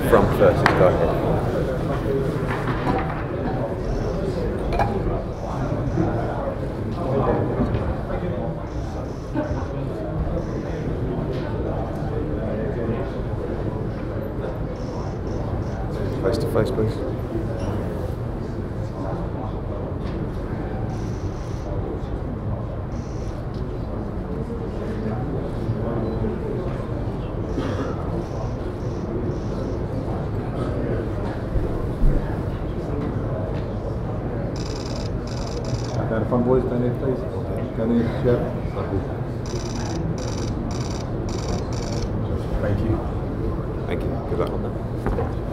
versus go ahead. Face to face, please. Boys, down there please. Down there, yeah. Thank you. Thank you. Good luck on that.